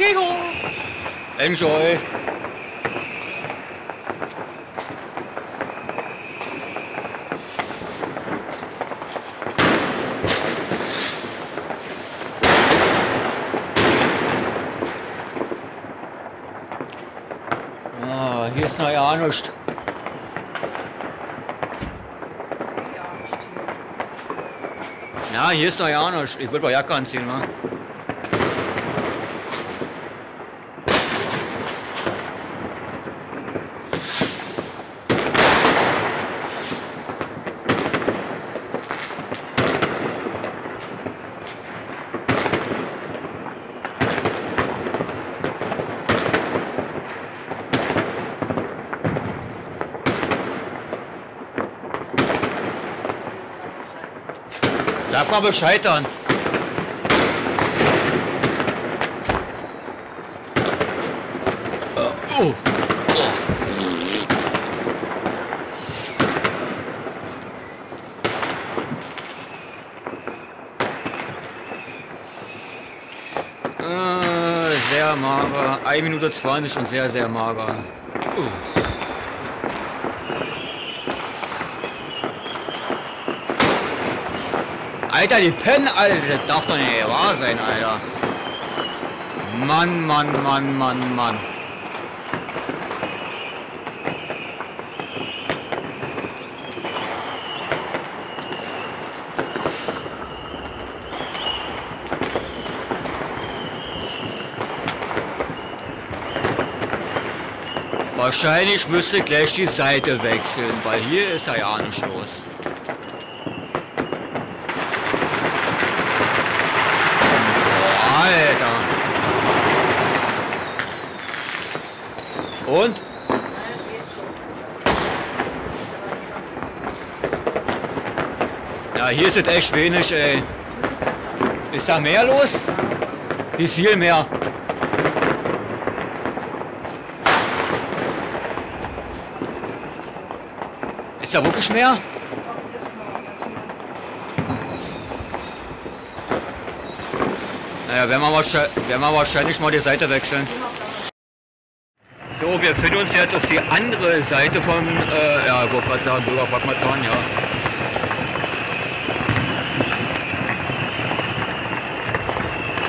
Juhu. Enjoy. Ah, hier ist noch ja nichts. Ja, hier ist noch ja nichts. Ich würde mal Jacke anziehen, wa? Sag mal Bescheid dann. Oh. Oh. Äh, sehr mager. 1 Minute 20 und sehr, sehr mager. Uh. Alter, die pennen, Alter. Das darf doch nicht wahr sein, Alter. Mann, Mann, Mann, Mann, Mann. Wahrscheinlich müsste gleich die Seite wechseln, weil hier ist ja nicht los. Alter. Und? Ja, hier ist es echt wenig, ey. Ist da mehr los? Wie viel mehr? Ist da wirklich mehr? Naja, werden wir, wahrscheinlich, werden wir wahrscheinlich mal die Seite wechseln. So, wir finden uns jetzt auf die andere Seite von, äh, ja, gerade sagen, Bürgerparkmazan, ja.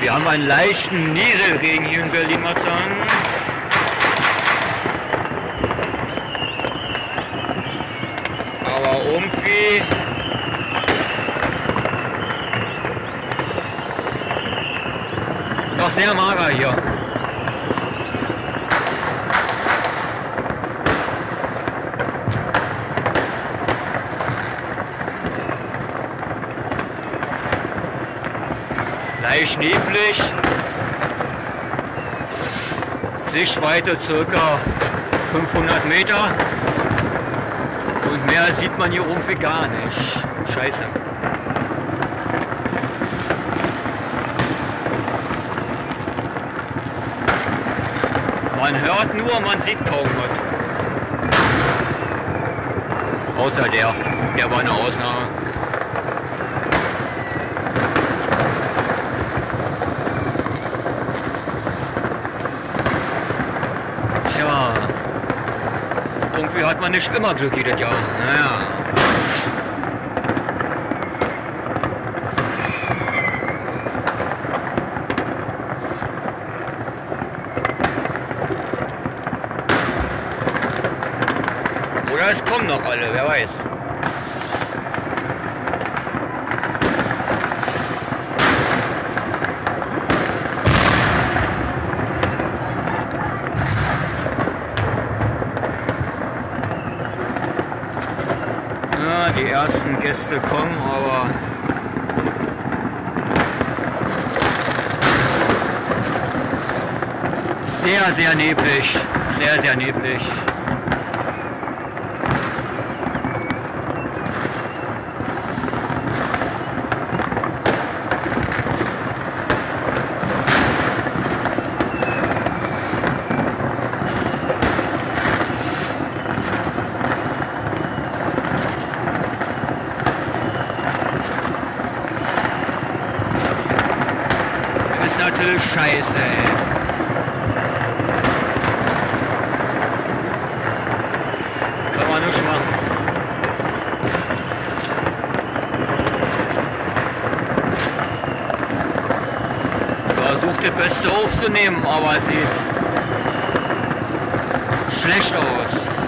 Wir haben einen leichten Nieselregen hier in Berlin-Marzahn. Aber irgendwie Noch sehr mager hier. Leicht neblig. Sichtweite circa 500 Meter. Und mehr sieht man hier irgendwie gar nicht. Scheiße. Man hört nur, man sieht kaum was. Außer der. Der war eine Ausnahme. Tja. Irgendwie hat man nicht immer Glück jedes Jahr. Naja. Oder es kommen noch alle, wer weiß. Ja, die ersten Gäste kommen, aber sehr, sehr neblig. Sehr, sehr neblig. Scheiße, ey. Kann man nicht Versucht das Beste aufzunehmen, aber sieht schlecht aus.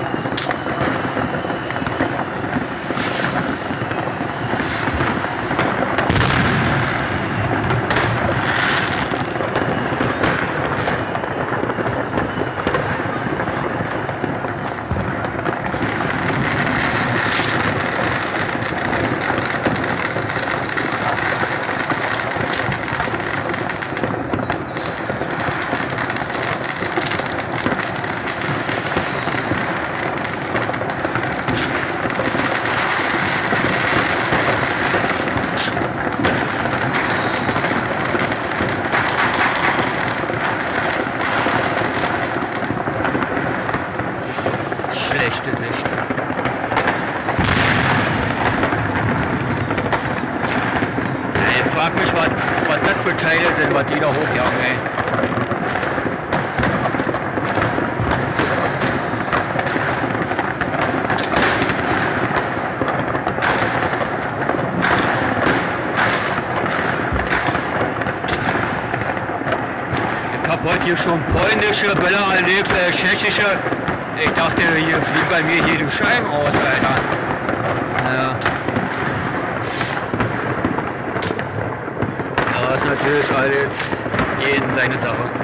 Ich frag mich, was, was das für Teile sind, was die da hochjagen, ey. Ich hab heute hier schon polnische erlebt, äh, tschechische. Ich dachte, hier fliegt bei mir jede Scheiben aus, Alter. Ja. Aber ist natürlich alles jeden seine Sache.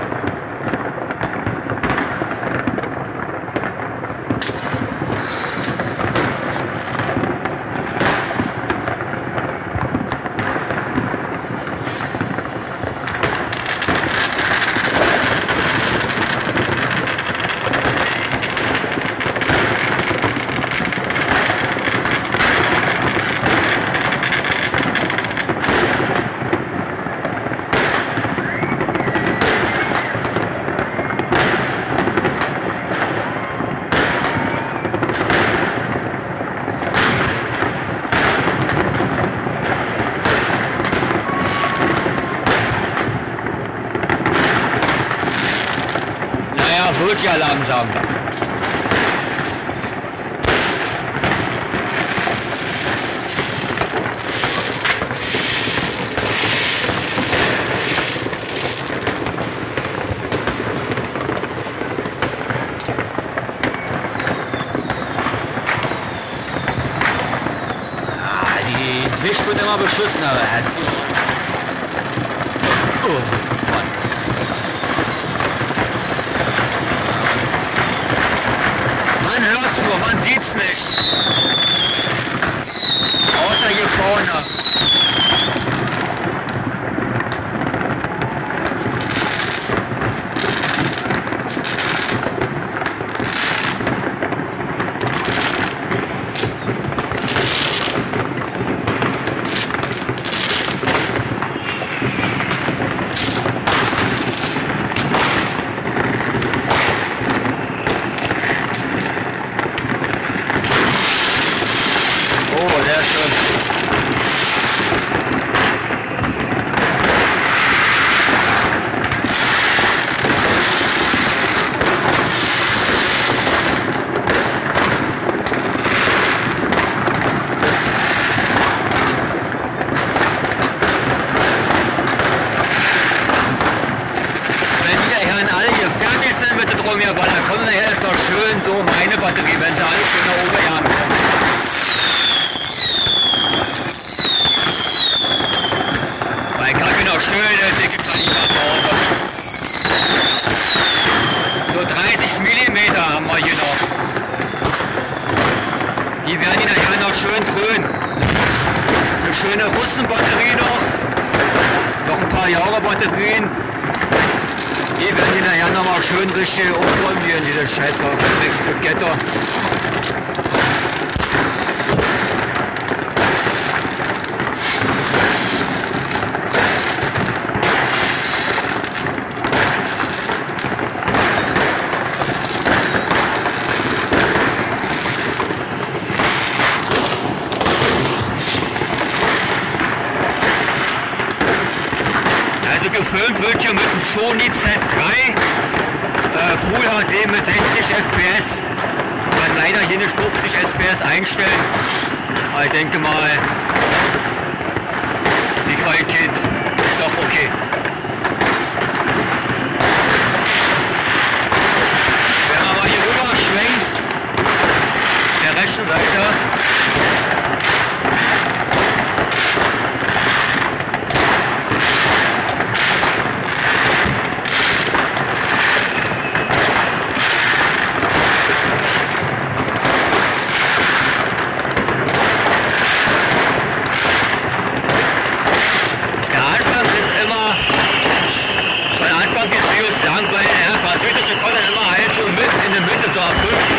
glaube Schussnarre hat. Schön richtig aufräumen hier in diese scheiß Stück wird Föhnbrötchen mit dem Sony Z3 äh, Full HD mit 60 FPS. Kann leider hier nicht 50 FPS einstellen. Aber ich denke mal, die Qualität ist doch okay. Wenn wir mal hier rüber schwenken, der rechten Seite, off.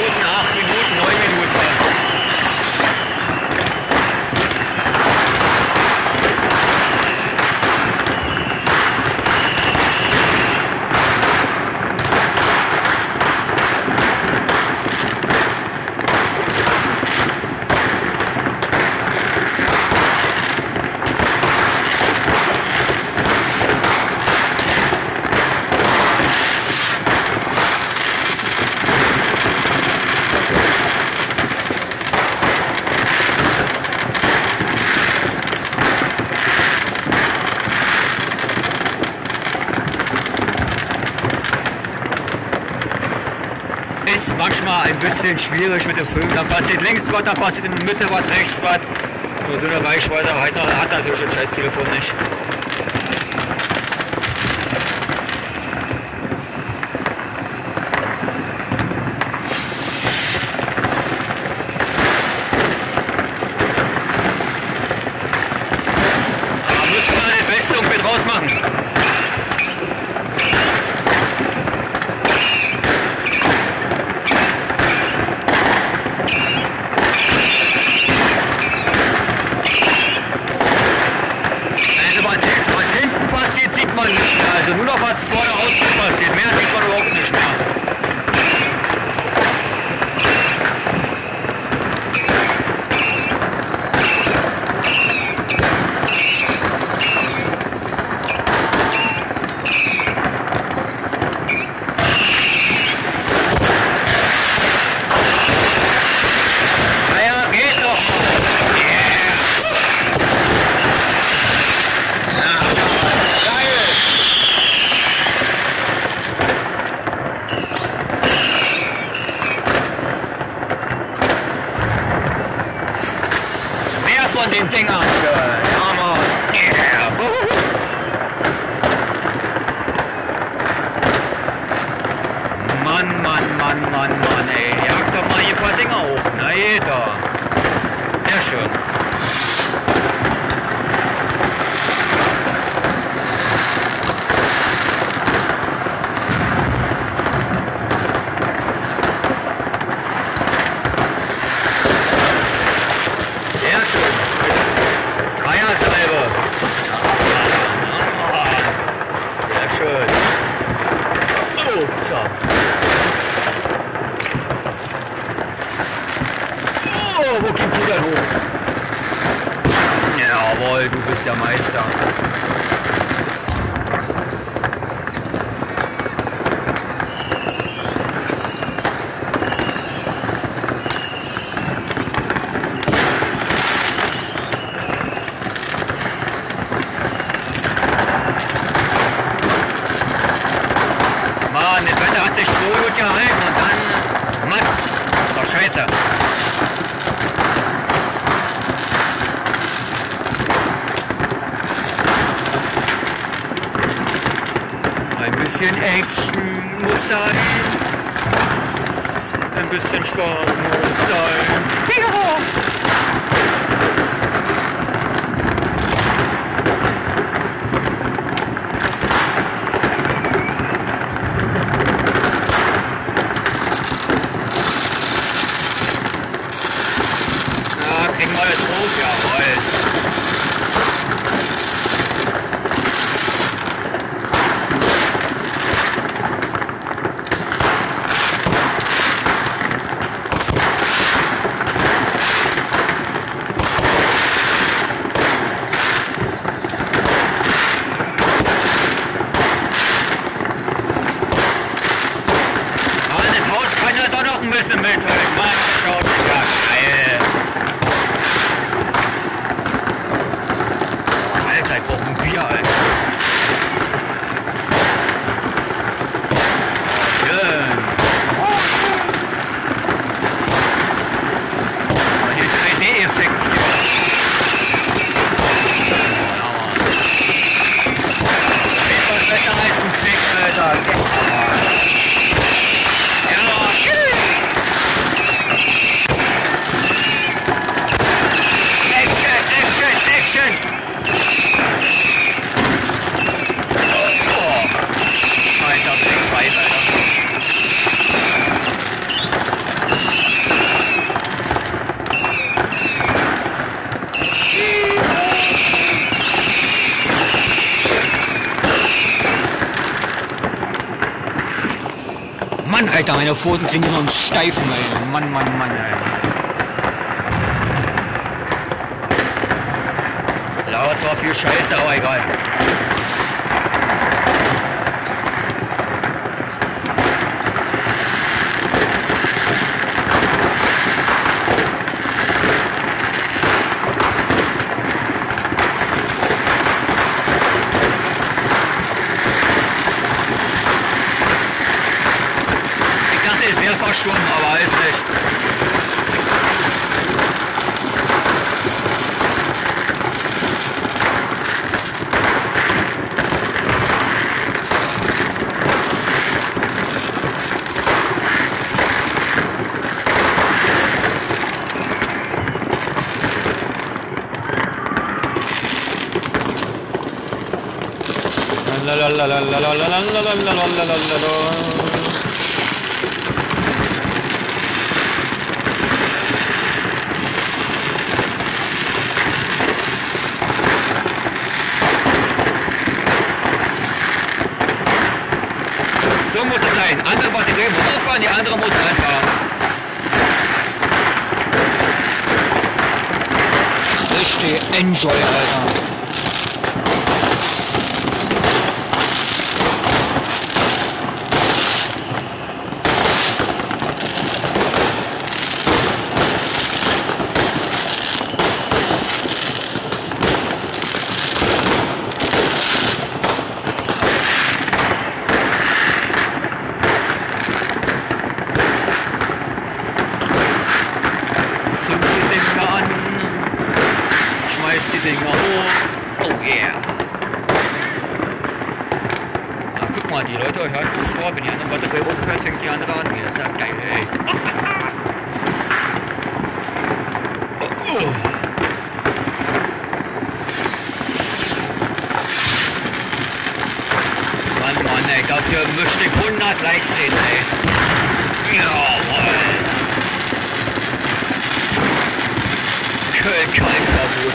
manchmal ein bisschen schwierig mit dem Film. Da passiert links was, da passiert in der Mitte was, rechts was. Nur so eine Reichweite hat natürlich das scheiß Telefon nicht. should. Alter, meine Pfoten kriegen so einen Steifen, ey. Mann, Mann, Mann, ey. Lauert zwar viel Scheiße, aber egal. So muss es sein. Andere Batterie muss auffahren, die andere muss reinfahren. Richtig Enjoy, Alter.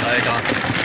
来一张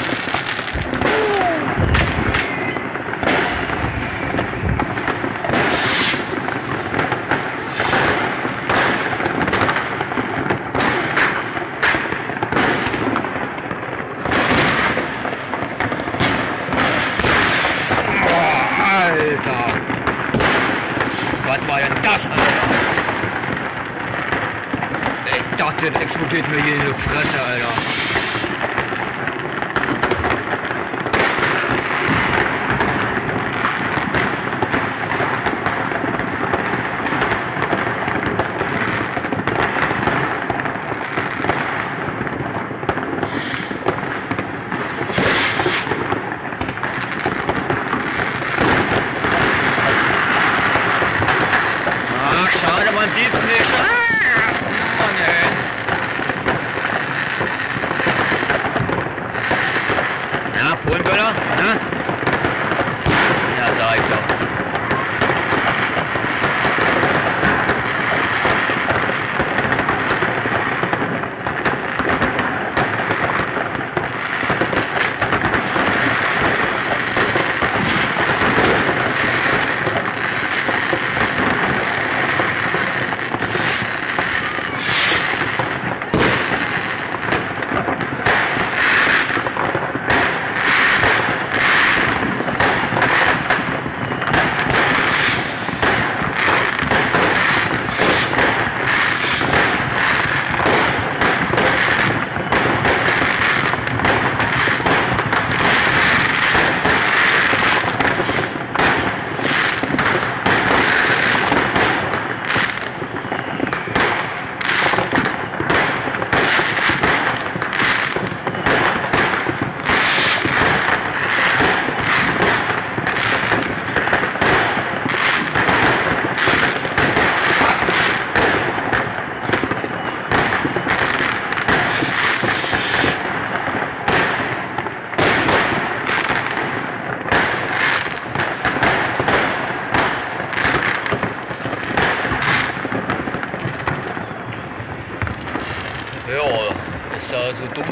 so dumm.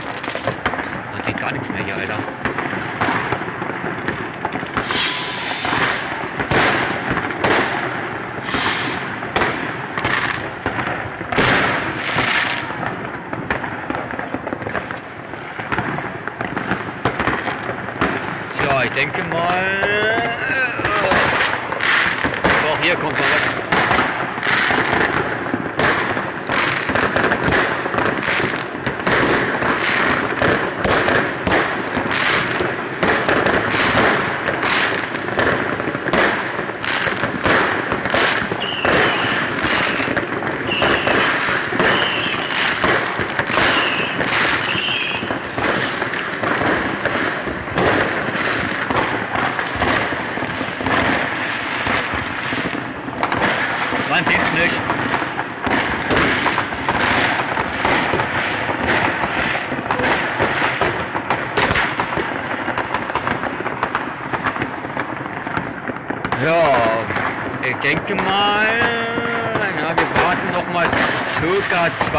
Man sieht gar nichts mehr hier, Alter. Tja, ich denke mal... Äh, doch, hier kommt was.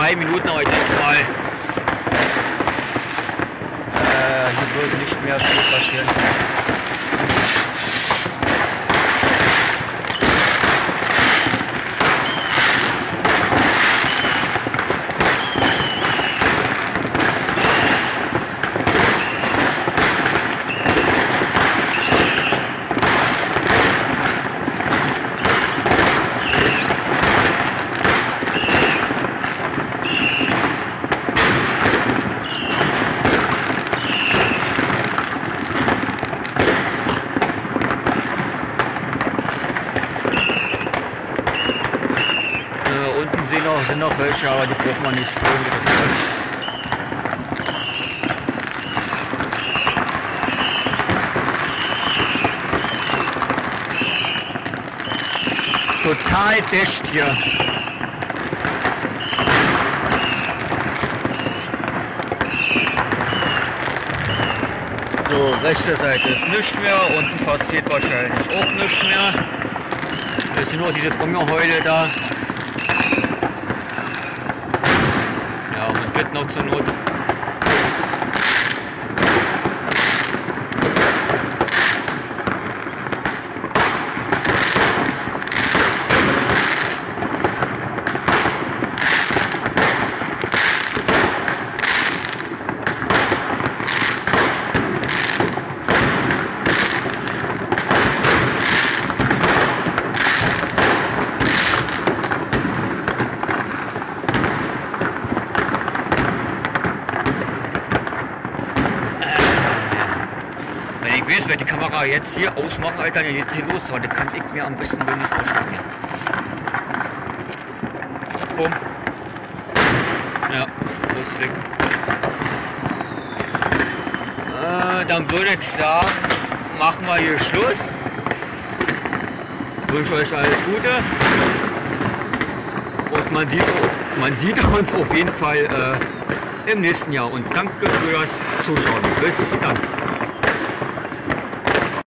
Zwei Minuten, aber ich denke mal, äh, hier würde nicht mehr viel passieren. Welche, aber die braucht man nicht filmen, das Quatsch. Total dicht hier. So, rechte Seite ist nichts mehr, unten passiert wahrscheinlich auch nichts mehr. Das sind nur diese Trümmerheule da. nuts and odd. Die jetzt hier ausmachen, Alter, geht hier los. Das kann ich mir am besten wohl nicht vorstellen. Bumm. Ja, lustig. Äh, dann würde ich sagen, machen wir hier Schluss. Ich wünsche euch alles Gute. Und man sieht, man sieht uns auf jeden Fall äh, im nächsten Jahr. Und danke fürs Zuschauen. Bis dann.